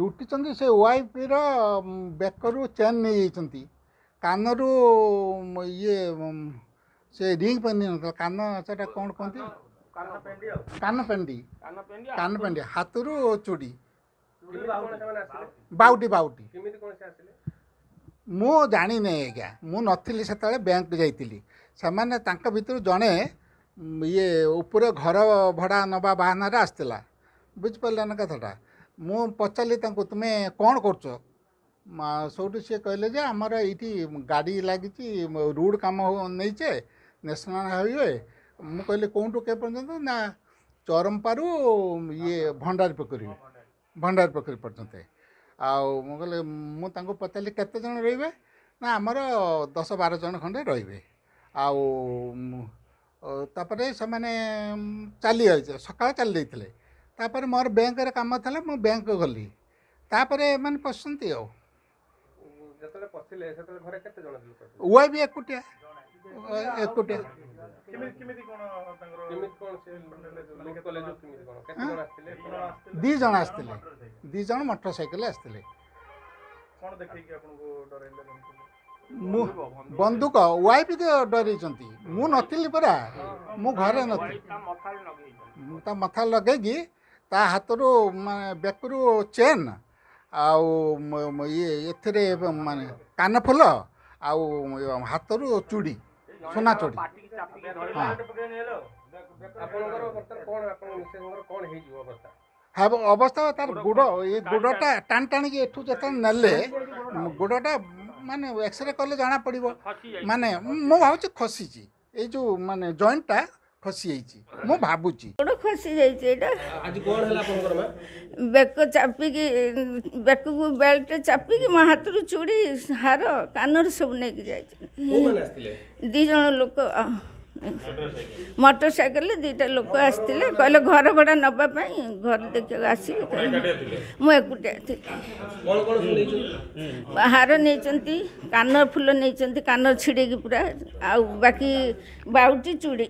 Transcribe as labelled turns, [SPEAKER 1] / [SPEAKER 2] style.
[SPEAKER 1] ଲୁଟିଛନ୍ତି ସେ ୱାଇଫ୍ର ବେକରୁ ଚେନ୍ ନେଇଯାଇଛନ୍ତି କାନରୁ ଇଏ ସେ ରିଙ୍ଗ୍ ପିନ୍ଧି ନଥିଲା କାନ ସେଟା କ'ଣ କୁହନ୍ତି
[SPEAKER 2] କାନ ପେଣ୍ଡି
[SPEAKER 1] କାନ ପେଣ୍ଡି ହାତରୁ ଚୁଡ଼ି ବାଉଟି ବାଉଟି ମୁଁ ଜାଣିନି ଆଜ୍ଞା ମୁଁ ନଥିଲି ସେତେବେଳେ ବ୍ୟାଙ୍କକୁ ଯାଇଥିଲି ସେମାନେ ତାଙ୍କ ଭିତରୁ ଜଣେ ଇଏ ଉପରେ ଘର ଭଡ଼ା ନେବା ବାହାନାରେ ଆସିଥିଲା ବୁଝିପାରିଲେ ନା କଥାଟା म पचारिङ तोट सि के याडी लागुड कम नै न्यासनाल हाइवे म कहले कोही ठुलो के पर्नु न चरम्पारु इ भण्डारी पोखरी भण्डारीपो पर्यन्त आउँ म पचारि केतज रोबे नस बार जन खे रे आउँदै चाहिँ चल चाहिँ ତାପରେ ମୋର ବ୍ୟାଙ୍କରେ କାମ ଥିଲା ମୁଁ ବ୍ୟାଙ୍କ ଗଲି ତାପରେ ଏମାନେ ପଶନ୍ତି ଆଉ ଉଆ ବି ଏକୁଟିଆ ଏକୁଟିଆ ଦୁଇ ଜଣ ଆସିଥିଲେ ଦୁଇ ଜଣ ମୋଟର ସାଇକେଲ ଆସିଥିଲେ ମୁଁ ବନ୍ଧୁକ ୱାଇଫ୍ ଡରେଇଛନ୍ତି ମୁଁ ନଥିଲି ପରା ମୁଁ ଘରେ ନଥିଲି ମୁଁ ତା ମଥା ଲଗେଇକି ତା ହାତରୁ ମାନେ ବେକରୁ ଚେନ୍ ଆଉ ଇଏ ଏଥିରେ ମାନେ କାନଫୁଲ ଆଉ ହାତରୁ ଚୁଡ଼ି ସୁନା ଚୁଡ଼ି ହେବ ଅବସ୍ଥା ତାର ଗୋଡ଼ ଏ ଗୋଡ଼ଟା ଟାଣି ଟାଣିକି ଏଠୁ ଯେତେବେଳେ ନେଲେ ଗୋଡ଼ଟା ମାନେ ଏକ୍ସରେ କଲେ ଜଣାପଡ଼ିବ ମାନେ ମୁଁ ଭାବୁଛି ଖସିଛି ଏଇ ଯେଉଁ ମାନେ ଜଏଣ୍ଟଟା ଖସି ଯାଇଛି ମୁଁ ଭାବୁଛି
[SPEAKER 3] ଗୋଡ଼ ଖସି ଯାଇଛି ଏଇଟା ବେକ ଚାପିକି ବେକକୁ ବେଲ୍ଟ ଚାପିକି ମୋ ହାତରୁ ଚୁଡ଼ି ହାର କାନରୁ ସବୁ ନେଇକି ଯାଇଛି ଦୁଇ ଜଣ ଲୋକ ମୋଟର ଦୁଇଟା ଲୋକ ଆସିଥିଲେ କହିଲେ ଘର ଭଡ଼ା ନେବା ପାଇଁ ଘର ଦେଖିବାକୁ ଆସିବି ମୁଁ ଏକୁଟିଆ ଥିଲି ହାର ନେଇଛନ୍ତି କାନ ଫୁଲ ନେଇଛନ୍ତି କାନ ଛିଡ଼େଇକି ପୁରା ଆଉ ବାକି ବାଉଟି ଚୁଡ଼ି